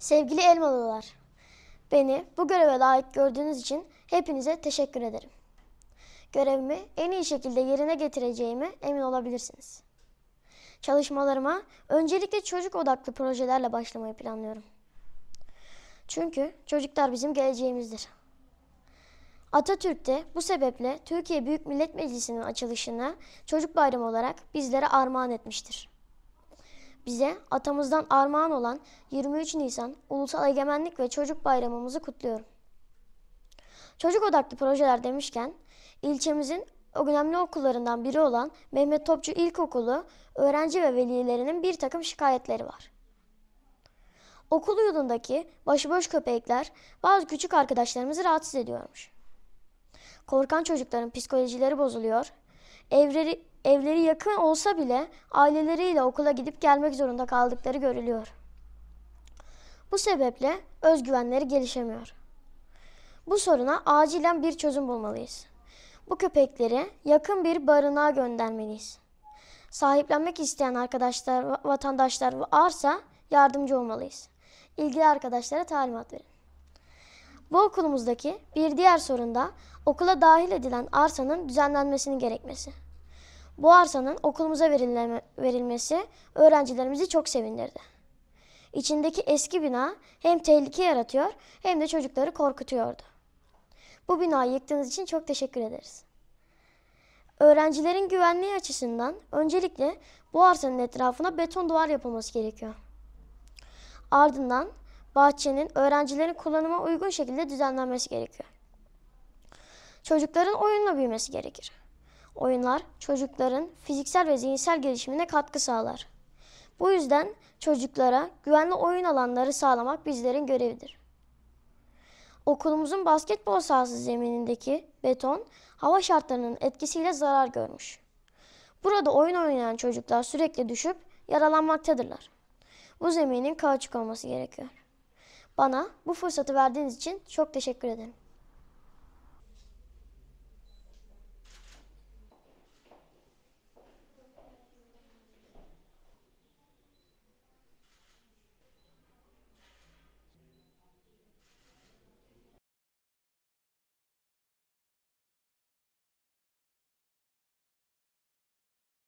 Sevgili Elmalılar, beni bu göreve layık gördüğünüz için hepinize teşekkür ederim. Görevimi en iyi şekilde yerine getireceğime emin olabilirsiniz. Çalışmalarıma öncelikle çocuk odaklı projelerle başlamayı planlıyorum. Çünkü çocuklar bizim geleceğimizdir. Atatürk de bu sebeple Türkiye Büyük Millet Meclisi'nin açılışını çocuk bayramı olarak bizlere armağan etmiştir. Bize atamızdan armağan olan 23 Nisan Ulusal Egemenlik ve Çocuk Bayramımızı kutluyorum. Çocuk odaklı projeler demişken ilçemizin önemli okullarından biri olan Mehmet Topçu İlkokulu öğrenci ve velilerinin bir takım şikayetleri var. Okul yolundaki başıboş köpekler bazı küçük arkadaşlarımızı rahatsız ediyormuş. Korkan çocukların psikolojileri bozuluyor. Evleri, evleri yakın olsa bile aileleriyle okula gidip gelmek zorunda kaldıkları görülüyor. Bu sebeple özgüvenleri gelişemiyor. Bu soruna acilen bir çözüm bulmalıyız. Bu köpekleri yakın bir barınağa göndermeliyiz. Sahiplenmek isteyen arkadaşlar, va- vatandaşlar varsa yardımcı olmalıyız. İlgili arkadaşlara talimat verin. Bu okulumuzdaki bir diğer sorun da okula dahil edilen arsanın düzenlenmesinin gerekmesi. Bu arsanın okulumuza verilme- verilmesi öğrencilerimizi çok sevindirdi. İçindeki eski bina hem tehlike yaratıyor hem de çocukları korkutuyordu. Bu binayı yıktığınız için çok teşekkür ederiz. Öğrencilerin güvenliği açısından öncelikle bu arsanın etrafına beton duvar yapılması gerekiyor. Ardından bahçenin öğrencilerin kullanıma uygun şekilde düzenlenmesi gerekiyor. Çocukların oyunla büyümesi gerekir. Oyunlar çocukların fiziksel ve zihinsel gelişimine katkı sağlar. Bu yüzden çocuklara güvenli oyun alanları sağlamak bizlerin görevidir. Okulumuzun basketbol sahası zeminindeki beton hava şartlarının etkisiyle zarar görmüş. Burada oyun oynayan çocuklar sürekli düşüp yaralanmaktadırlar. Bu zeminin kauçuk olması gerekiyor. Bana bu fırsatı verdiğiniz için çok teşekkür ederim.